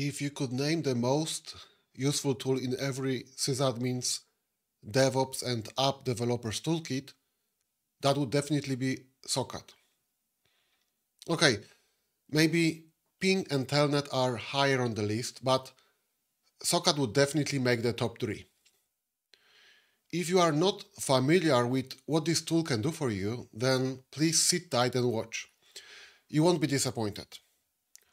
If you could name the most useful tool in every sysadmin's DevOps and app developers toolkit, that would definitely be Socat. Okay, maybe Ping and Telnet are higher on the list, but Socat would definitely make the top three. If you are not familiar with what this tool can do for you, then please sit tight and watch. You won't be disappointed.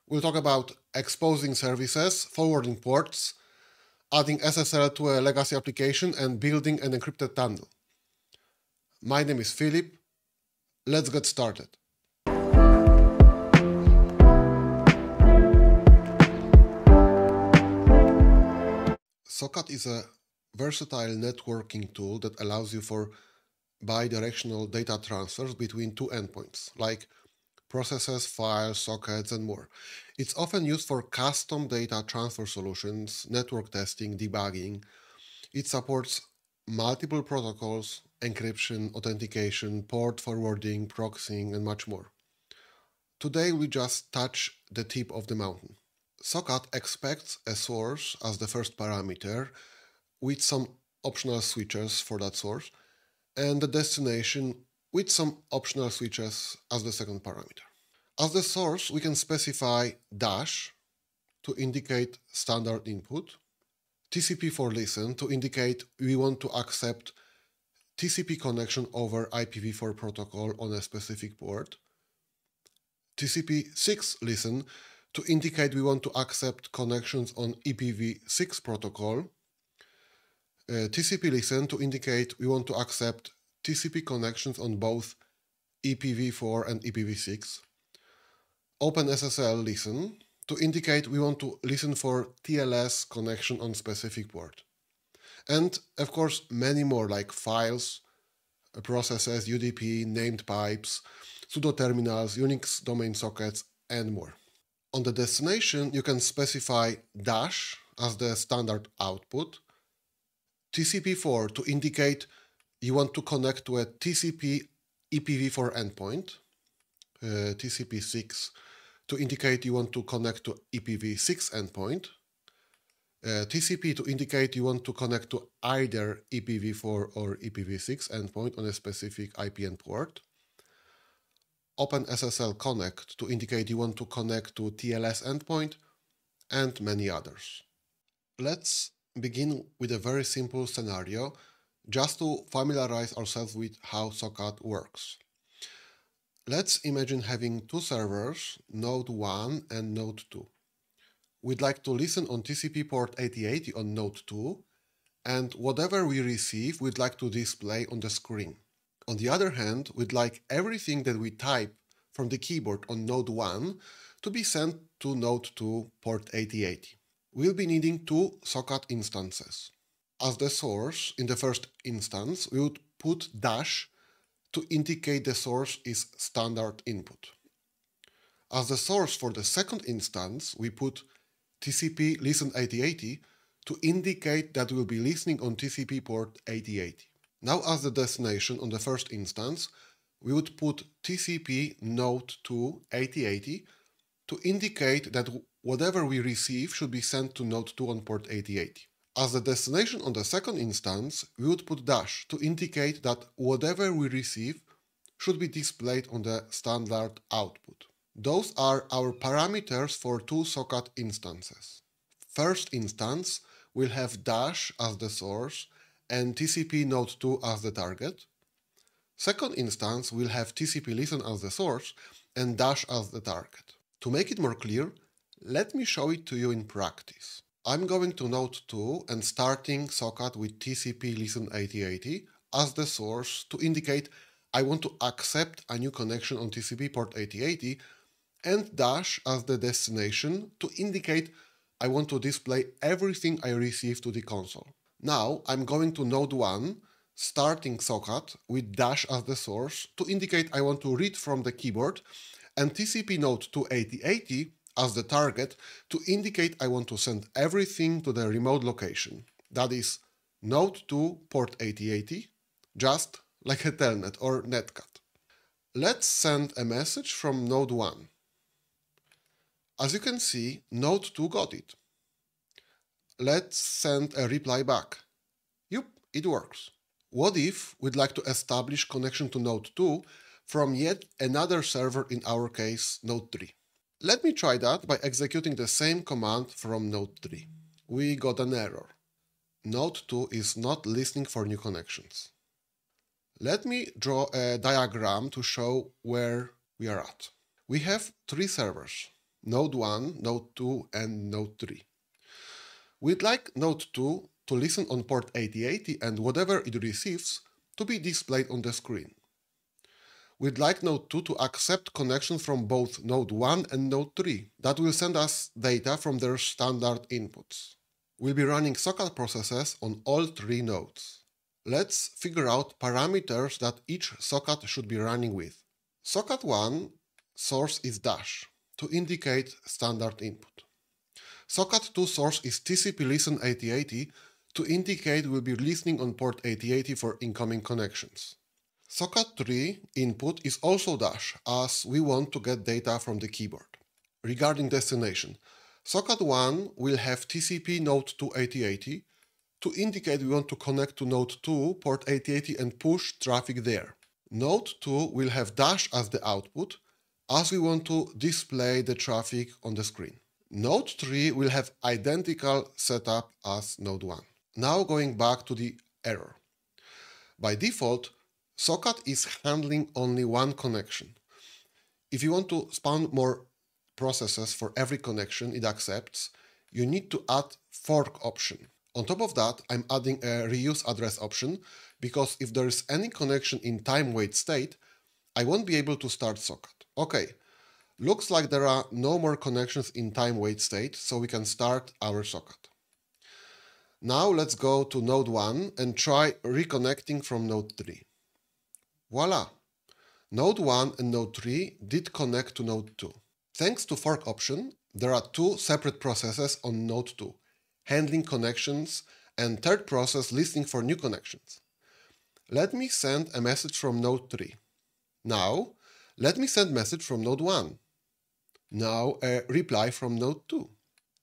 We'll talk about exposing services, forwarding ports, adding SSL to a legacy application, and building an encrypted tunnel. My name is Philip. Let's get started. Socat is a versatile networking tool that allows you for bidirectional data transfers between two endpoints, like processes, files, sockets, and more. It's often used for custom data transfer solutions, network testing, debugging. It supports multiple protocols, encryption, authentication, port forwarding, proxying, and much more. Today we just touch the tip of the mountain. Socat expects a source as the first parameter with some optional switches for that source and the destination with some optional switches as the second parameter. As the source, we can specify dash to indicate standard input, TCP4 listen to indicate we want to accept TCP connection over IPv4 protocol on a specific port, TCP6 listen to indicate we want to accept connections on IPv6 protocol, uh, TCP listen to indicate we want to accept TCP connections on both IPv4 and IPv6. OpenSSL listen to indicate we want to listen for TLS connection on specific port. And of course, many more like files, processes, UDP, named pipes, pseudo terminals, Unix domain sockets, and more. On the destination, you can specify dash as the standard output, TCP4 to indicate you want to connect to a TCP IPv4 endpoint, uh, TCP6 to indicate you want to connect to IPv6 endpoint, uh, TCP to indicate you want to connect to either IPv4 or IPv6 endpoint on a specific IPN port, OpenSSL Connect to indicate you want to connect to TLS endpoint, and many others. Let's begin with a very simple scenario just to familiarize ourselves with how Socat works. Let's imagine having two servers, node 1 and node 2. We'd like to listen on TCP port 8080 on node 2, and whatever we receive, we'd like to display on the screen. On the other hand, we'd like everything that we type from the keyboard on node 1 to be sent to node 2 port 8080. We'll be needing two socat instances. As the source, in the first instance, we would put dash to indicate the source is standard input. As the source for the second instance, we put TCP listen 8080 to indicate that we'll be listening on TCP port 8080. Now as the destination on the first instance, we would put TCP node to 8080 to indicate that whatever we receive should be sent to node 2 on port 8080. As the destination on the second instance, we would put dash to indicate that whatever we receive should be displayed on the standard output. Those are our parameters for two socat instances. First instance will have dash as the source and TCP node 2 as the target. Second instance will have TCP listen as the source and dash as the target. To make it more clear, let me show it to you in practice. I'm going to node 2 and starting socat with TCP listen 8080 as the source to indicate I want to accept a new connection on TCP port 8080 and dash as the destination to indicate I want to display everything I receive to the console. Now I'm going to node 1, starting socat with dash as the source to indicate I want to read from the keyboard and TCP node to 8080 as the target to indicate I want to send everything to the remote location. That is node 2 port 8080, just like a telnet or netcat. Let's send a message from node 1. As you can see, Node 2 got it. Let's send a reply back. Yup, it works. What if we'd like to establish connection to Node 2 from yet another server, in our case, Node 3? Let me try that by executing the same command from Node 3. We got an error. Node 2 is not listening for new connections. Let me draw a diagram to show where we are at. We have three servers, Node 1, Node 2 and Node 3. We'd like Node 2 to listen on port 8080 and whatever it receives to be displayed on the screen. We'd like Node 2 to accept connection from both Node 1 and Node 3 that will send us data from their standard inputs. We'll be running socat processes on all three nodes. Let's figure out parameters that each socat should be running with. Socat 1 source is dash to indicate standard input. Socat 2 source is TCP listen 8080 to indicate we'll be listening on port 8080 for incoming connections. Socat 3 input is also dash as we want to get data from the keyboard. Regarding destination, socat 1 will have TCP node 2 8080 to indicate we want to connect to node 2 port 8080 and push traffic there. Node 2 will have dash as the output as we want to display the traffic on the screen. Node 3 will have identical setup as node 1. Now going back to the error. By default, socat is handling only one connection. If you want to spawn more processes for every connection it accepts, you need to add fork option. On top of that, I'm adding a reuse address option because if there is any connection in time wait state, I won't be able to start socat. Okay, looks like there are no more connections in time wait state, so we can start our socat. Now let's go to node 1 and try reconnecting from node 3. Voila! Node 1 and node 3 did connect to node 2. Thanks to fork option, there are two separate processes on node 2, handling connections, and third process listening for new connections. Let me send a message from node 3. Now, let me send message from node 1. Now a reply from node 2.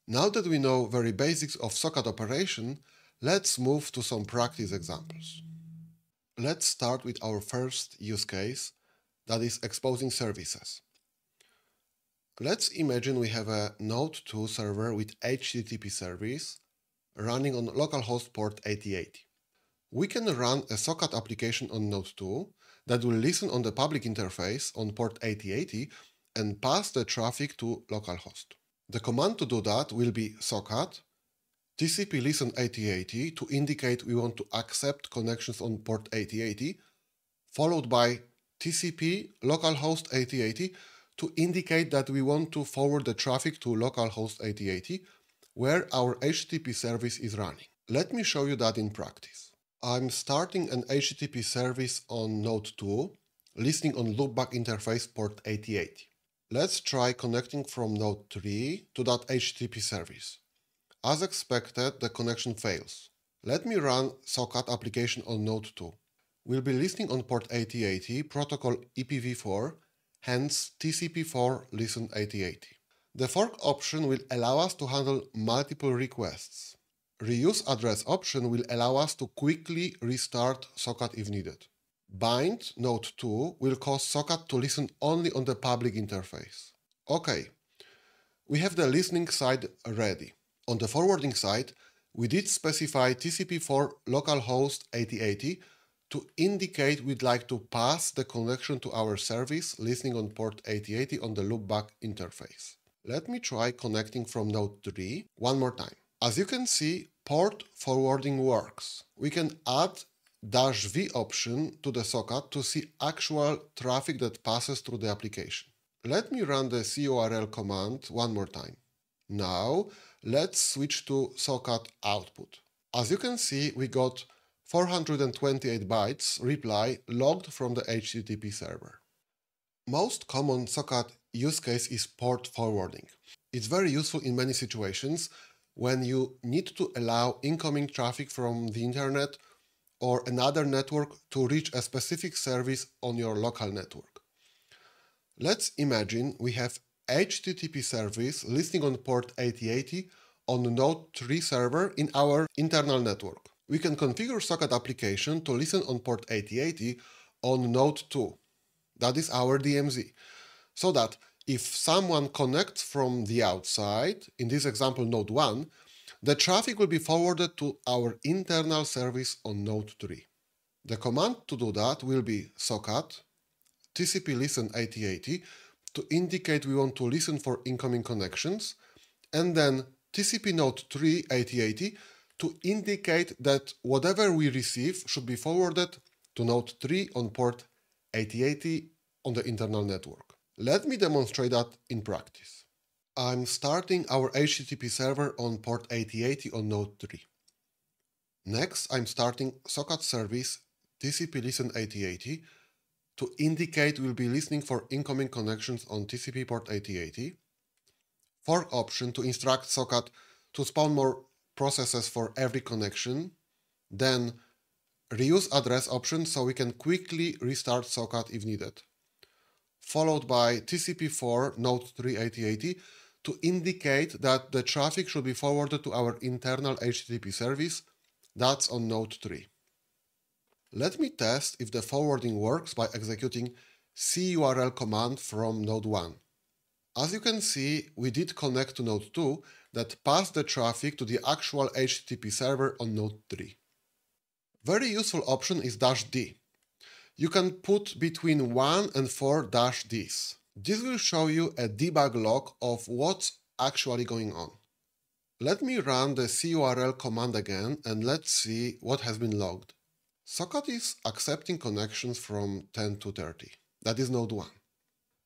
Now that we know very basics of socat operation, let's move to some practice examples. Let's start with our first use case, that is exposing services. Let's imagine we have a Node 2 server with HTTP service running on localhost port 8080. We can run a socat application on Node 2 that will listen on the public interface on port 8080 and pass the traffic to localhost. The command to do that will be socat TCP listen 8080 to indicate we want to accept connections on port 8080, followed by TCP localhost 8080 to indicate that we want to forward the traffic to localhost 8080, where our HTTP service is running. Let me show you that in practice. I'm starting an HTTP service on Node 2, listening on loopback interface port 8080. Let's try connecting from Node 3 to that HTTP service. As expected, the connection fails. Let me run socat application on Node 2. We'll be listening on port 8080, protocol IPv4, hence TCP4 listen 8080. The fork option will allow us to handle multiple requests. Reuse address option will allow us to quickly restart socat if needed. Bind node 2 will cause socat to listen only on the public interface. Okay, we have the listening side ready. On the forwarding side, we did specify TCP4 localhost 8080 to indicate we'd like to pass the connection to our service listening on port 8080 on the loopback interface. Let me try connecting from node 3 one more time. As you can see, port forwarding works. We can add dash V option to the socat to see actual traffic that passes through the application. Let me run the curl command one more time. Now, let's switch to socat output. As you can see, we got 428 bytes reply logged from the HTTP server. Most common socat use case is port forwarding. It's very useful in many situations when you need to allow incoming traffic from the internet or another network to reach a specific service on your local network. Let's imagine we have HTTP service listening on port 8080 on Node 3 server in our internal network. We can configure socat application to listen on port 8080 on Node 2, that is our DMZ, so that if someone connects from the outside, in this example Node 1, the traffic will be forwarded to our internal service on Node 3. The command to do that will be socat TCP listen 8080 to indicate we want to listen for incoming connections, and then TCP node 3 8080 to indicate that whatever we receive should be forwarded to node 3 on port 8080 on the internal network. Let me demonstrate that in practice. I'm starting our HTTP server on port 8080 on node 3. Next, I'm starting socat service TCP listen 8080 to indicate we'll be listening for incoming connections on TCP port 8080. Fork option to instruct socat to spawn more processes for every connection. Then reuse address option so we can quickly restart socat if needed. Followed by TCP4 node 3 8080 to indicate that the traffic should be forwarded to our internal HTTP service that's on node 3. Let me test if the forwarding works by executing curl command from node 1. As you can see, we did connect to node 2 that passed the traffic to the actual HTTP server on node 3. Very useful option is dash D. You can put between 1 and 4 dash Ds. This will show you a debug log of what's actually going on. Let me run the curl command again and let's see what has been logged. Socat is accepting connections from 10 to 30. That is node 1.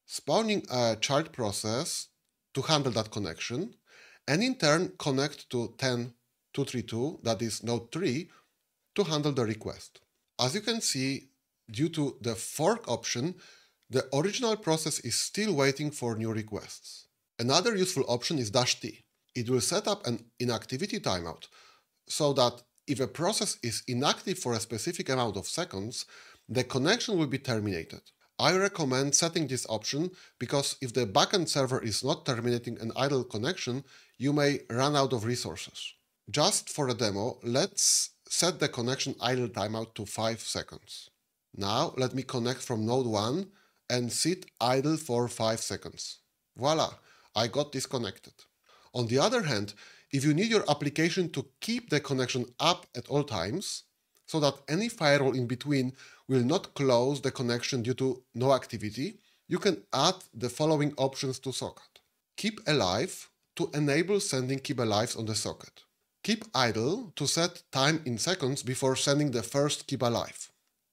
Spawning a child process to handle that connection, and in turn connect to 10232, that is node 3, to handle the request. As you can see, due to the fork option, the original process is still waiting for new requests. Another useful option is dash T. It will set up an inactivity timeout so that if a process is inactive for a specific amount of seconds, the connection will be terminated. I recommend setting this option because if the backend server is not terminating an idle connection, you may run out of resources. Just for a demo, let's set the connection idle timeout to 5 seconds. Now let me connect from node 1 and sit idle for 5 seconds. Voila, I got disconnected. On the other hand, if you need your application to keep the connection up at all times, so that any firewall in between will not close the connection due to no activity, you can add the following options to socat. Keep alive to enable sending keep alives on the socket. Keep idle to set time in seconds before sending the first keep alive.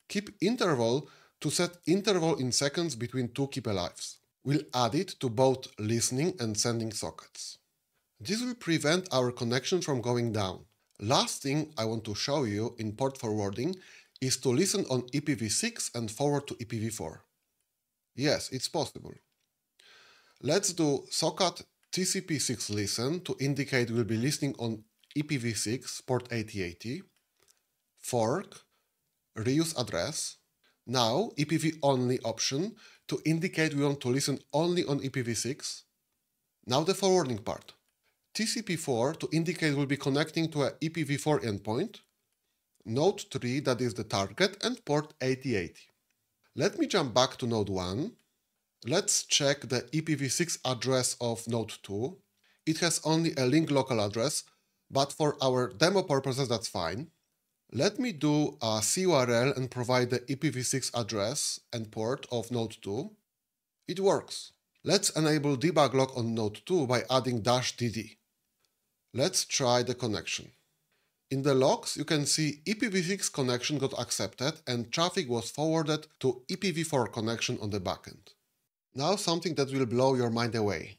Keep interval to set interval in seconds between two keep alives. We'll add it to both listening and sending sockets. This will prevent our connection from going down. Last thing I want to show you in port forwarding is to listen on IPv6 and forward to IPv4. Yes, it's possible. Let's do socat TCP6 listen to indicate we'll be listening on IPv6 port 8080, fork, reuse address, now IPv only option to indicate we want to listen only on IPv6. Now the forwarding part. TCP4 to indicate we'll be connecting to a IPv4 endpoint, node 3 that is the target, and port 8080. Let me jump back to node 1. Let's check the IPv6 address of node 2. It has only a link local address, but for our demo purposes that's fine. Let me do a curl and provide the IPv6 address and port of node 2. It works. Let's enable debug log on node 2 by adding dash dd. Let's try the connection. In the logs, you can see IPv6 connection got accepted and traffic was forwarded to IPv4 connection on the backend. Now something that will blow your mind away.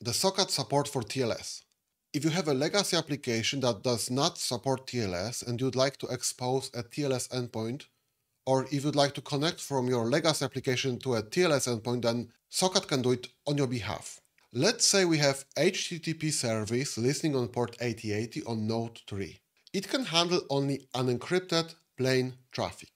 The socat support for TLS. If you have a legacy application that does not support TLS and you'd like to expose a TLS endpoint, or if you'd like to connect from your legacy application to a TLS endpoint, then Socat can do it on your behalf. Let's say we have HTTP service listening on port 8080 on node 3. It can handle only unencrypted plain traffic.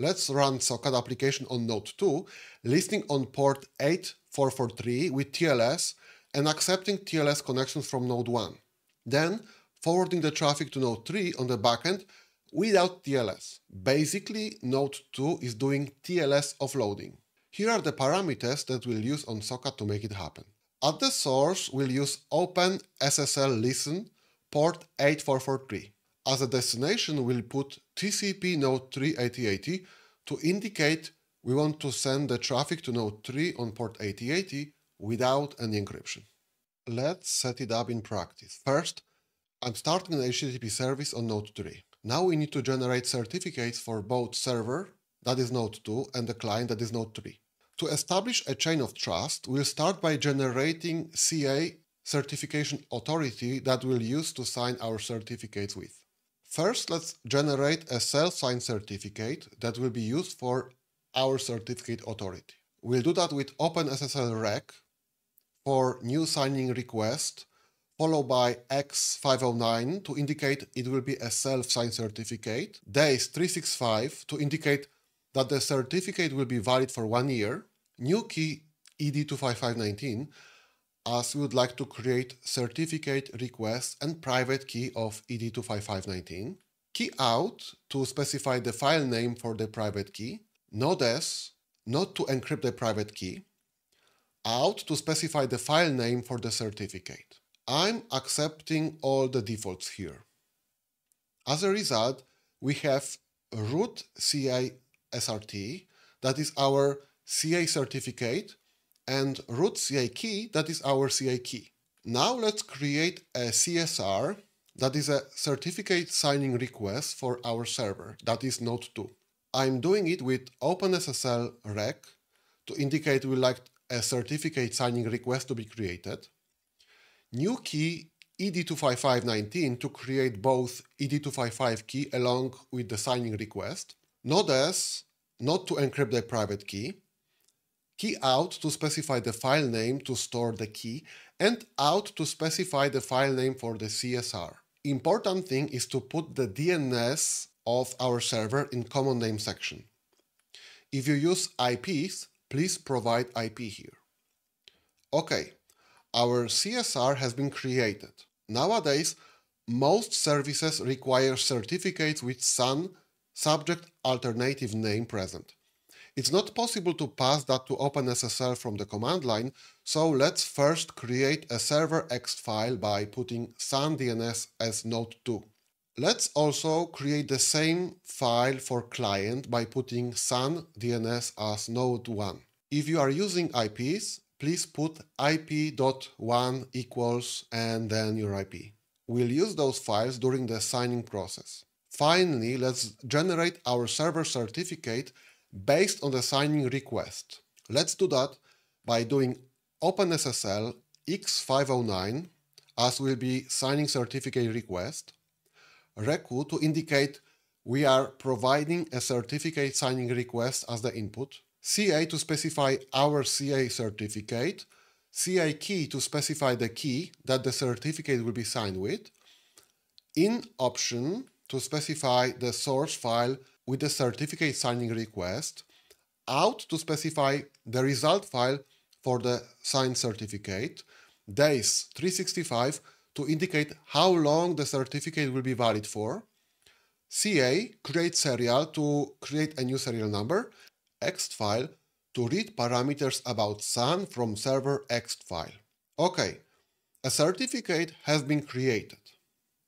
Let's run socat application on node 2 listening on port 8443 with TLS and accepting TLS connections from node 1. Then forwarding the traffic to node 3 on the backend without TLS. Basically, node 2 is doing TLS offloading. Here are the parameters that we'll use on socat to make it happen. At the source, we'll use OpenSSL listen port 8443. As a destination, we'll put TCP node 3 8080 to indicate we want to send the traffic to node 3 on port 8080 without any encryption. Let's set it up in practice. First, I'm starting an HTTP service on node 3. Now we need to generate certificates for both server, that is node 2, and the client, that is node 3. To establish a chain of trust, we'll start by generating CA certification authority that we'll use to sign our certificates with. First, let's generate a self-signed certificate that will be used for our certificate authority. We'll do that with OpenSSL req for new signing request, followed by X509 to indicate it will be a self-signed certificate, days 365 to indicate that the certificate will be valid for one year, new key ED25519 as we would like to create certificate request and private key of ED25519, key out to specify the file name for the private key, nodes not to encrypt the private key, out to specify the file name for the certificate. I'm accepting all the defaults here. As a result, we have root CA SRT, that is our CA certificate, and root CA key, that is our CA key. Now let's create a CSR, that is a certificate signing request for our server, that is Node 2. I'm doing it with OpenSSL req to indicate we like a certificate signing request to be created. New key ED25519 to create both ED255 key along with the signing request. Nodes not to encrypt the private key key out to specify the file name to store the key, and out to specify the file name for the CSR. Important thing is to put the DNS of our server in common name section. If you use IPs, please provide IP here. Okay, our CSR has been created. Nowadays, most services require certificates with SAN subject alternative name present. It's not possible to pass that to OpenSSL from the command line, so let's first create a server X file by putting SAN-DNS as node 2. Let's also create the same file for client by putting SAN-DNS as node 1. If you are using IPs, please put ip.1 equals and then your IP. We'll use those files during the signing process. Finally, let's generate our server certificate based on the signing request. Let's do that by doing OpenSSL X509 as will be signing certificate request, reku to indicate we are providing a certificate signing request as the input, CA to specify our CA certificate, CA key to specify the key that the certificate will be signed with, in option to specify the source file with the certificate signing request out to specify the result file for the signed certificate, days 365 to indicate how long the certificate will be valid for, CA create serial to create a new serial number, ext file to read parameters about SAN from server ext file. Okay, a certificate has been created.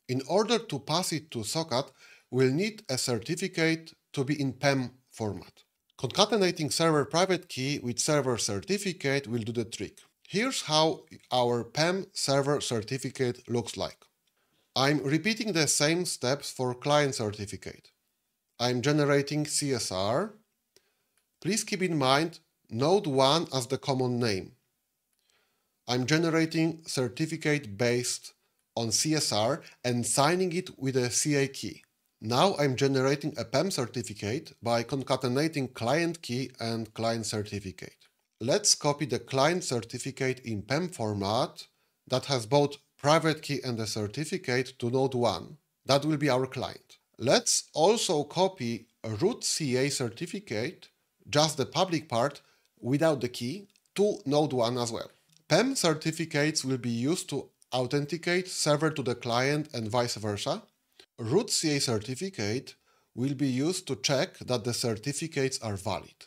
In order to pass it to socat, we'll need a certificate to be in PEM format. Concatenating server private key with server certificate will do the trick. Here's how our PEM server certificate looks like. I'm repeating the same steps for client certificate. I'm generating CSR. Please keep in mind node 1 as the common name. I'm generating certificate based on CSR and signing it with a CA key. Now I'm generating a PEM certificate by concatenating client key and client certificate. Let's copy the client certificate in PEM format that has both private key and a certificate to node 1. That will be our client. Let's also copy a root CA certificate, just the public part, without the key, to Node 1 as well. PEM certificates will be used to authenticate server to the client and vice versa. Root CA certificate will be used to check that the certificates are valid.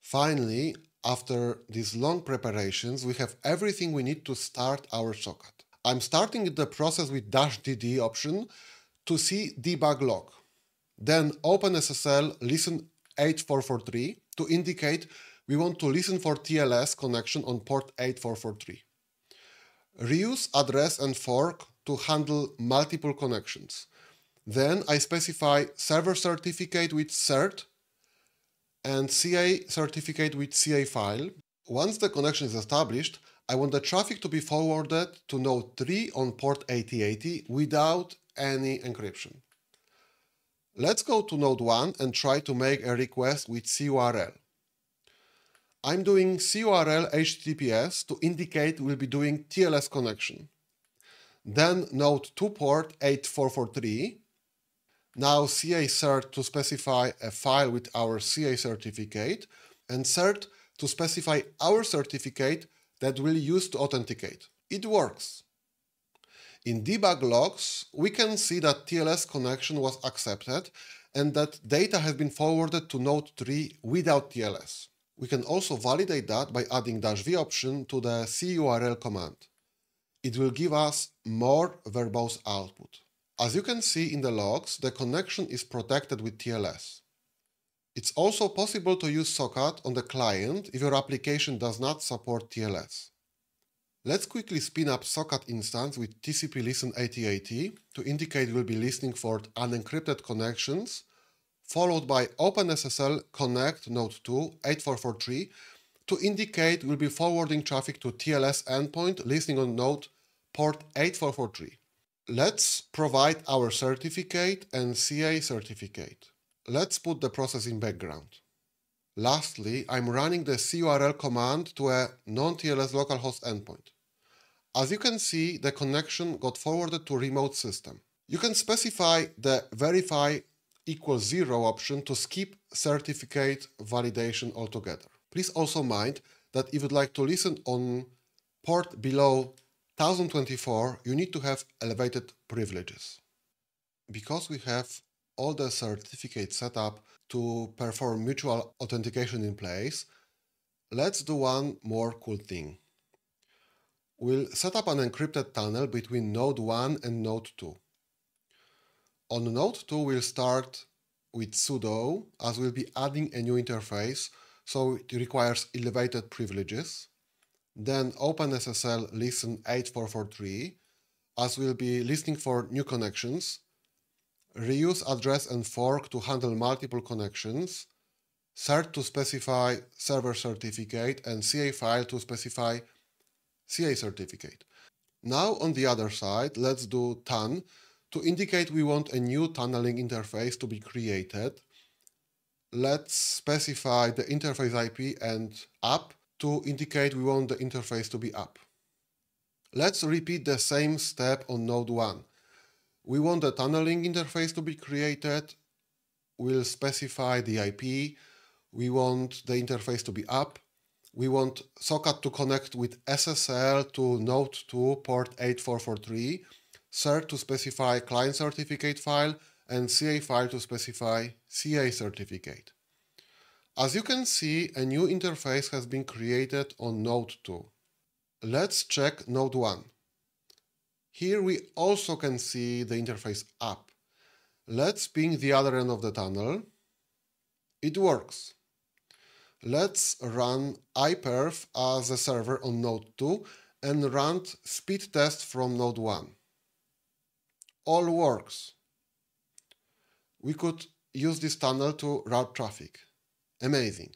Finally, after these long preparations, we have everything we need to start our socat. I'm starting the process with dash dd option to see debug log. Then OpenSSL listen 8443 to indicate we want to listen for TLS connection on port 8443. Reuse address and fork to handle multiple connections. Then I specify server certificate with cert and CA certificate with CA file. Once the connection is established, I want the traffic to be forwarded to node 3 on port 8080 without any encryption. Let's go to node 1 and try to make a request with CURL. I'm doing CURL HTTPS to indicate we'll be doing TLS connection. Then node 2 port 8443 now CA cert to specify a file with our CA certificate and cert to specify our certificate that we'll use to authenticate. It works. In debug logs, we can see that TLS connection was accepted and that data has been forwarded to node 3 without TLS. We can also validate that by adding -v option to the CURL command. It will give us more verbose output. As you can see in the logs, the connection is protected with TLS. It's also possible to use Socat on the client if your application does not support TLS. Let's quickly spin up Socat instance with TCP listen 8080 to indicate we'll be listening for unencrypted connections, followed by OpenSSL connect node 2 8443 to indicate we'll be forwarding traffic to TLS endpoint listening on node port 8443. Let's provide our certificate and CA certificate. Let's put the process in background. Lastly, I'm running the CURL command to a non-TLS localhost endpoint. As you can see, the connection got forwarded to remote system. You can specify the verify equals zero option to skip certificate validation altogether. Please also mind that if you'd like to listen on port below 1024, you need to have elevated privileges. Because we have all the certificates set up to perform mutual authentication in place, let's do one more cool thing. We'll set up an encrypted tunnel between node 1 and node 2. On node 2, we'll start with sudo, as we'll be adding a new interface, so it requires elevated privileges. Then OpenSSL listen 8443, as we'll be listening for new connections. Reuse address and fork to handle multiple connections. Cert to specify server certificate and CA file to specify CA certificate. Now on the other side, let's do TUN to indicate we want a new tunneling interface to be created. Let's specify the interface IP and up to indicate we want the interface to be up. Let's repeat the same step on node 1. We want the tunneling interface to be created. We'll specify the IP. We want the interface to be up. We want socat to connect with SSL to node 2 port 8443, cert to specify client certificate file, and CA file to specify CA certificate. As you can see, a new interface has been created on Node 2. Let's check Node 1. Here we also can see the interface up. Let's ping the other end of the tunnel. It works. Let's run iperf as a server on Node 2 and run speed test from Node 1. All works. We could use this tunnel to route traffic. Amazing.